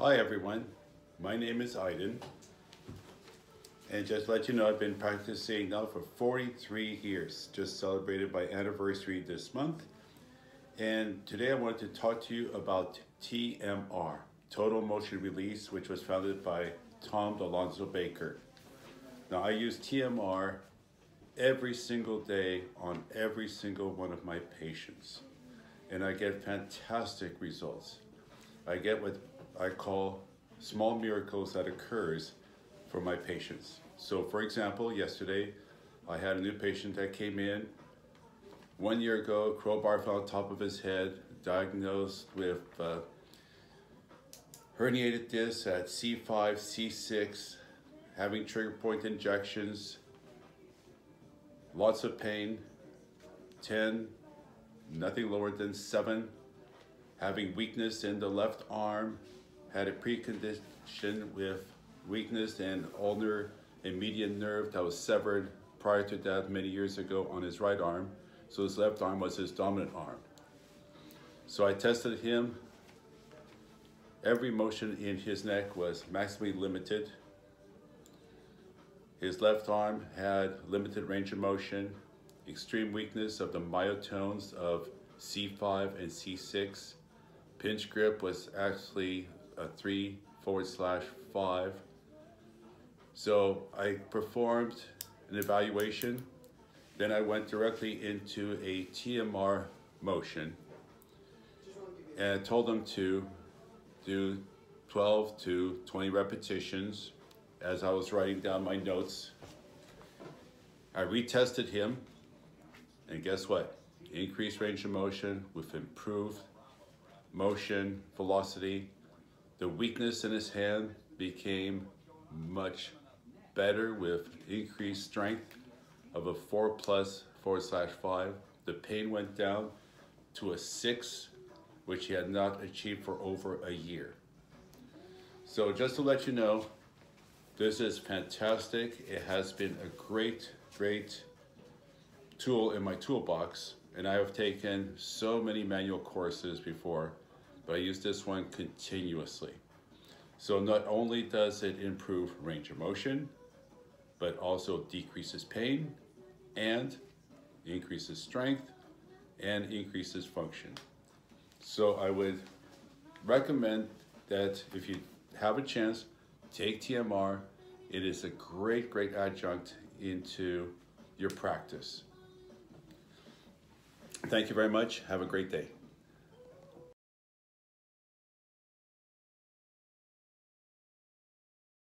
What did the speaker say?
Hi everyone, my name is Iden. And just let you know, I've been practicing now for 43 years, just celebrated my anniversary this month. And today I wanted to talk to you about TMR, Total Motion Release, which was founded by Tom Dalonzo-Baker. Now I use TMR every single day on every single one of my patients. And I get fantastic results. I get what I call small miracles that occurs for my patients. So for example, yesterday I had a new patient that came in one year ago, crowbar fell on top of his head, diagnosed with uh, herniated disc at C5, C6, having trigger point injections, lots of pain, 10, nothing lower than seven, having weakness in the left arm, had a precondition with weakness and ulnar and median nerve that was severed prior to that many years ago on his right arm. So his left arm was his dominant arm. So I tested him. Every motion in his neck was maximally limited. His left arm had limited range of motion, extreme weakness of the myotones of C5 and C6. Pinch grip was actually a three forward slash five. So I performed an evaluation. Then I went directly into a TMR motion and I told them to do 12 to 20 repetitions as I was writing down my notes. I retested him and guess what? Increased range of motion with improved motion, velocity, the weakness in his hand became much better with increased strength of a four plus forward slash five. The pain went down to a six, which he had not achieved for over a year. So just to let you know, this is fantastic. It has been a great, great tool in my toolbox. And I have taken so many manual courses before but I use this one continuously. So not only does it improve range of motion, but also decreases pain and increases strength and increases function. So I would recommend that if you have a chance, take TMR. It is a great, great adjunct into your practice. Thank you very much. Have a great day.